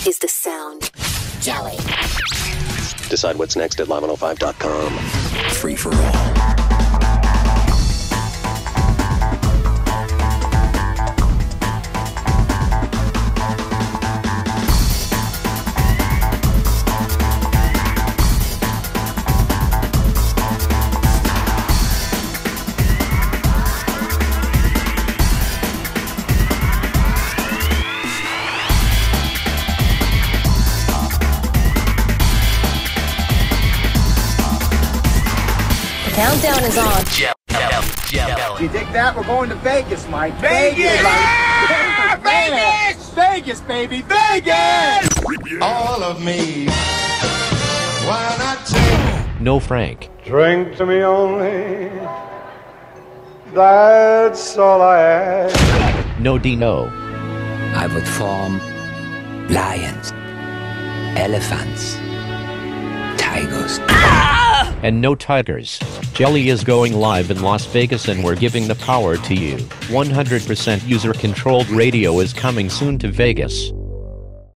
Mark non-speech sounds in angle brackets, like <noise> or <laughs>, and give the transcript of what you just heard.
This is the sound. Jelli. Decide what's next at live105.com. Free for all. Countdown is on. Do you dig that? We're going to Vegas, Mike. Vegas! Like, <laughs> Vegas! Vegas, baby! Vegas! all of me. Why not take No Frank. Drink to me only. That's all I ask. No Dino. I would form lions, elephants, tigers. And no Tigers. Jelli is going live in Las Vegas and we're giving the power to you. 100% user controlled radio is coming soon to Vegas.